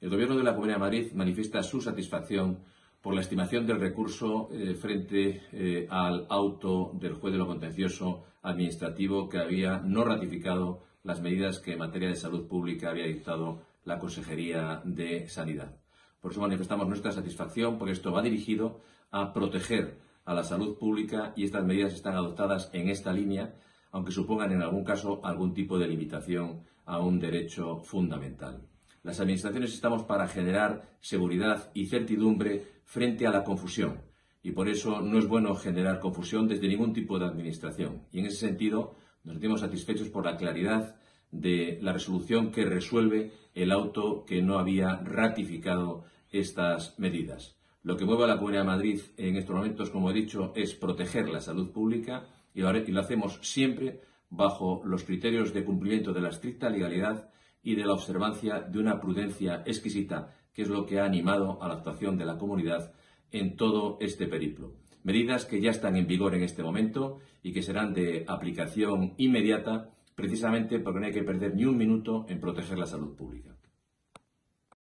El Gobierno de la Comunidad de Madrid manifiesta su satisfacción por la estimación del recurso eh, frente eh, al auto del juez de lo contencioso administrativo que había no ratificado las medidas que en materia de salud pública había dictado la Consejería de Sanidad. Por eso manifestamos nuestra satisfacción porque esto va dirigido a proteger a la salud pública y estas medidas están adoptadas en esta línea, aunque supongan en algún caso algún tipo de limitación a un derecho fundamental. Las administraciones estamos para generar seguridad y certidumbre frente a la confusión y por eso no es bueno generar confusión desde ningún tipo de administración. Y en ese sentido nos sentimos satisfechos por la claridad de la resolución que resuelve el auto que no había ratificado estas medidas. Lo que mueve a la Comunidad de Madrid en estos momentos, como he dicho, es proteger la salud pública y lo, hacemos siempre bajo los criterios de cumplimiento de la estricta legalidad y de la observancia de una prudencia exquisita, que es lo que ha animado a la actuación de la comunidad en todo este periplo. Medidas que ya están en vigor en este momento y que serán de aplicación inmediata precisamente porque no hay que perder ni un minuto en proteger la salud pública.